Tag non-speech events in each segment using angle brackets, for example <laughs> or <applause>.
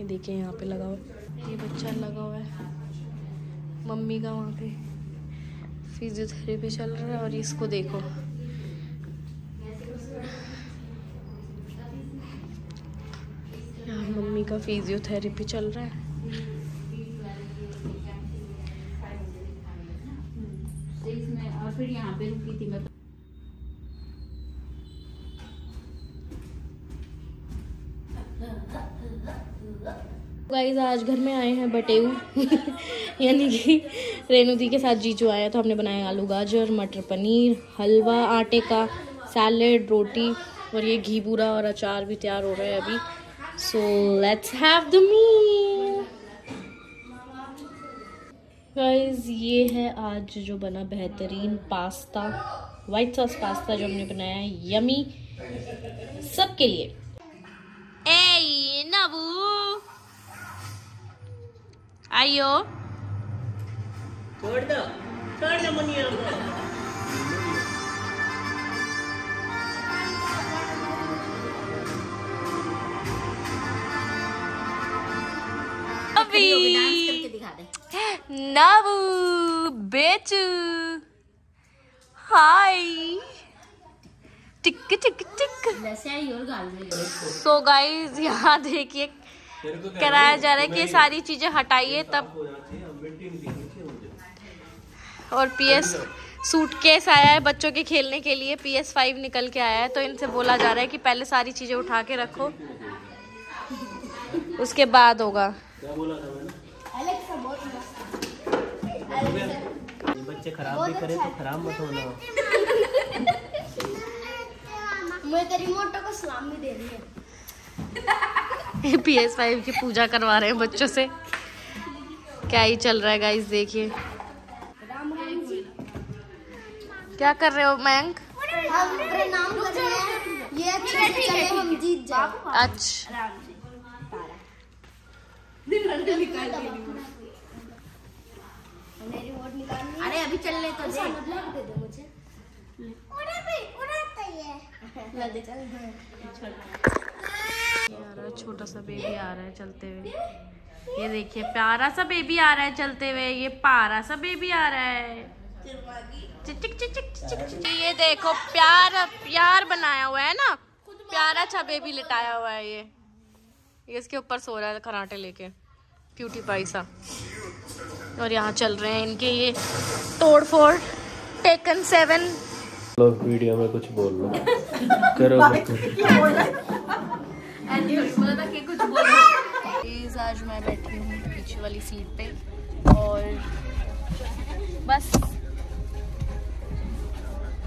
ये देखिए यहाँ पे लगा हुआ ये बच्चा लगा हुआ है। मम्मी का वहाँ पे फिजियोथेरेपी चल रहा है और इसको देखो। यहाँ मम्मी का फिजियोथेरेपी चल रहा है। और फिर यहाँ पे रुकी थी मैं गाइस आज घर में आए हैं बटेऊ। <laughs> यानी कि रेणु दी के साथ जीजू आया तो हमने बनाया आलू गाजर, मटर पनीर, हलवा, आटे का सैलेड, रोटी और ये घी पूरा और अचार भी तैयार हो रहा है अभी। So let's have the meal guys ये है आज जो बना बेहतरीन पास्ता वाइट सॉस पास्ता जो हमने बनाया है यमी सबके लिए। ए नबू आइयो। छोड़ दो छोड़ दो मुनिया को। नबू बेचू। हाय। टिक टिक टिक। सो गाइस यहाँ देखिए कराया जा रहा है कि सारी चीज़ें हटाइए तब और पीएस सूटकेस आया है बच्चों के खेलने के लिए पीएस फाइव निकल के आया है तो इनसे बोला जा रहा है कि पहले सारी चीज़ें उठा के रखो। उसके बाद होगा। क्या बोला था मैंने? ये बच्चे खराब भी करे तो खराब मत होना। <laughs> मैं तेरी मोटो को सलामी दे रही है। पी एस फाइव की पूजा करवा रहे हैं बच्चों से। क्या ही चल रहा है गाइस देखिए। क्या कर रहे हो मैंक हम प्रणाम कर रहे हैं ये अच्छे। से चले हम जीत जाए अच्छा। मेरी वोट निकालनी अरे अभी चल ले तो दे दे दो मुझे उड़ा भी उड़ाता है। आ रहा है छोटा सा बेबी आ रहा है चलते हुए। ये देखिए प्यारा सा बेबी आ रहा है चलते हुए ये पारा सा बेबी आ रहा है। चिक चिक चिक चिक चिक चिक। ये देखो प्यार प्यार बनाया हुआ है ना? प्यारा सा बेबी लिटाया हुआ है ये। ये इसके ऊपर सो रहा है खराटे लेके क्यूटी पाई सा। और यहाँ चल रहे हैं इनके ये तोड़ फोड़ टेकन सेवन वीडियो में कुछ बोल लो। करो <laughs> पीछे वाली सीट पे और बस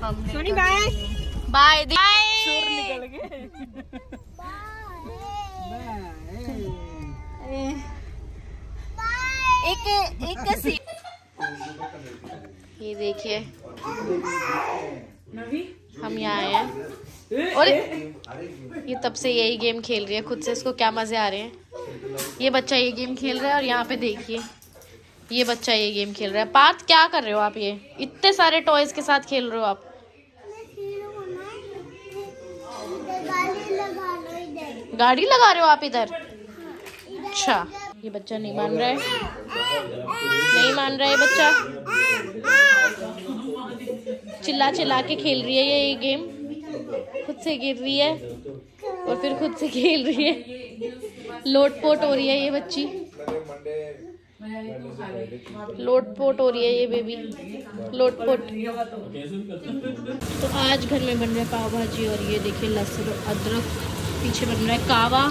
हमने बाय बाय बाय एक एक सीट ये देखिए हम यहाँ आए हैं। और ये तब से यही गेम खेल रही है खुद से इसको क्या मज़े आ रहे हैं? ये बच्चा ये गेम खेल रहा है और यहाँ पे देखिए। ये बच्चा ये गेम खेल रहा है। पार्थ, क्या कर रहे हो आप ये? इतने सारे टॉयज के साथ खेल रहे हो आप। गाड़ी लगा रहे हो आप इधर? अच्छा। ये बच्चा नहीं मान रहा है। नहीं मान रहा है बच्चा। चिल्ला चिल्ला के खेल रही है ये गेम। खुद से गिर रही है और फिर खुद से खेल रही है। लोटपोट हो रही है ये बच्ची। लोटपोट हो रही है ये बेबी लोटपोट। तो आज घर में बन रहा है पाव भाजी और ये देखिए लहसुन अदरक। पीछे बन रहा है कावा।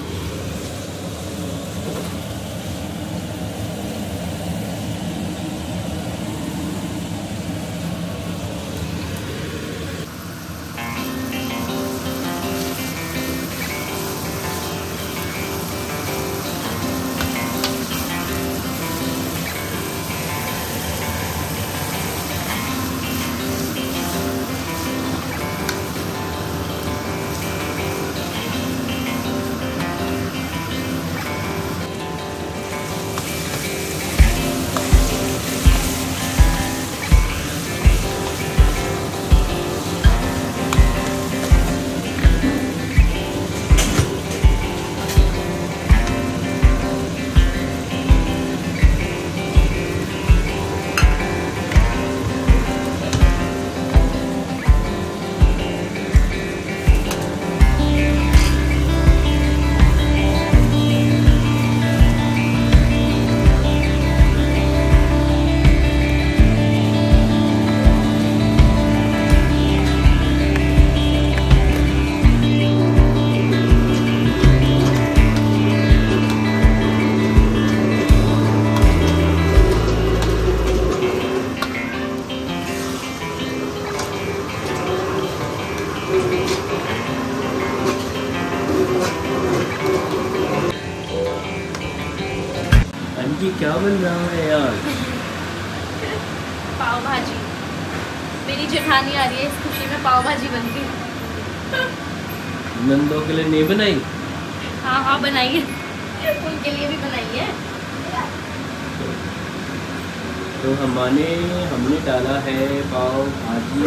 ये क्या बन रहा है यार? पाव भाजी मेरी जेठानी आ रही है इस खुशी में पाव भाजी बन गई नंदो के लिए नहीं बनाई? हाँ हाँ बनाइए उनके लिए भी बनाई है। तो हमने हमने डाला है पाव भाजी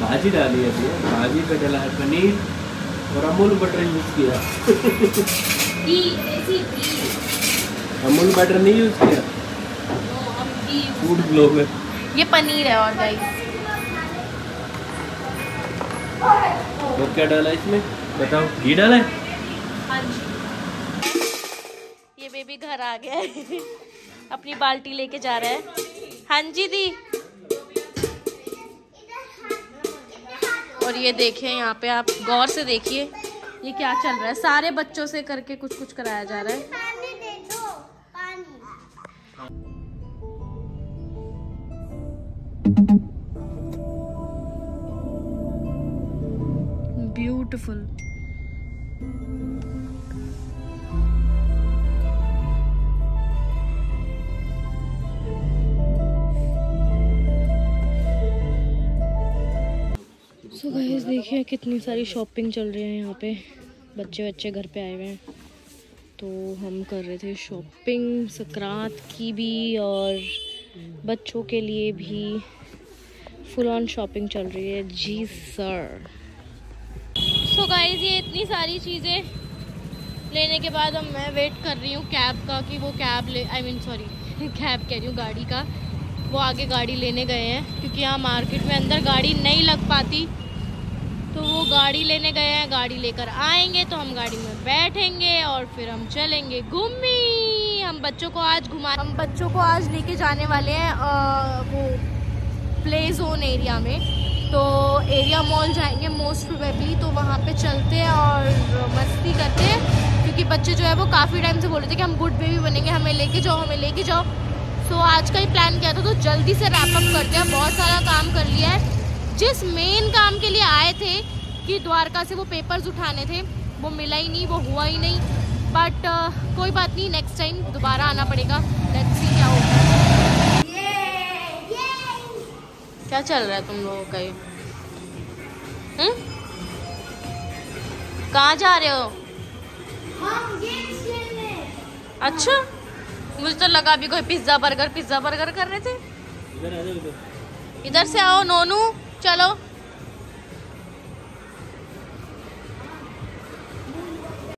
भाजी डाली है अभी। भाजी पे डाला है पनीर और अमूल बटर यूज़ किया। घी घी। अमूल बटर नहीं यूज़ किया? फ़ूड ग्लो में। ये पनीर है और गाइस तो क्या डाला इसमें? बताओ। घी डाला है? हाँ जी। ये बेबी घर आ गया है। अपनी बाल्टी लेके जा रहा है। हाँ जी दी। और ये देखें यहाँ पे आप गौर से देखिए। ये क्या चल रहा है? सारे बच्चों से करके कुछ कुछ कराया जा रहा है। ब्यूटीफुल सो गाइस देखिए कितनी सारी शॉपिंग चल रही है यहाँ पे। बच्चे बच्चे घर पे आए हुए हैं। तो हम कर रहे थे शॉपिंग सकरात की भी और बच्चों के लिए भी। फुल ऑन शॉपिंग चल रही है। जी सर सो गाइज़ ये इतनी सारी चीज़ें लेने के बाद अब मैं वेट कर रही हूँ कैब का कि वो कैब ले आई मीन सॉरी कैब कह रही हूँ गाड़ी का। वो आगे गाड़ी लेने गए हैं क्योंकि यहाँ मार्केट में अंदर गाड़ी नहीं लग पाती। तो वो गाड़ी लेने गए हैं गाड़ी लेकर आएँगे तो हम गाड़ी में बैठेंगे और फिर हम चलेंगे घूमी हम बच्चों को आज घुमा हम बच्चों को आज लेके जाने वाले हैं अ, वो प्ले जोन एरिया में। तो एरिया मॉल जाएँगे मोस्ट प्रोबेबली तो वहाँ पे चलते हैं और मस्ती करते हैं। क्योंकि बच्चे जो है वो काफ़ी टाइम से बोल रहे थे कि हम गुड बेबी बनेंगे हमें लेके जाओ हमें लेके जाओ। सो आज का ही प्लान किया था? तो जल्दी से रैपअप करते हैं। बहुत सारा काम कर लिया है। जिस मेन काम के लिए आए थे कि द्वारका से वो पेपर्स उठाने थे वो मिला ही नहीं वो हुआ ही नहीं। बट uh, कोई बात नहीं नेक्स्ट टाइम दोबारा आना पड़ेगा। लेट्स सी क्या होता है क्या चल रहा है तुम लोगों का ये? हम्म? कहाँ जा रहे हो? हम गेम्स खेलने अच्छा मुझे तो लगा अभी कोई पिज्जा बर्गर पिज्जा बर्गर कर रहे थे। इधर से आओ नोनू चलो।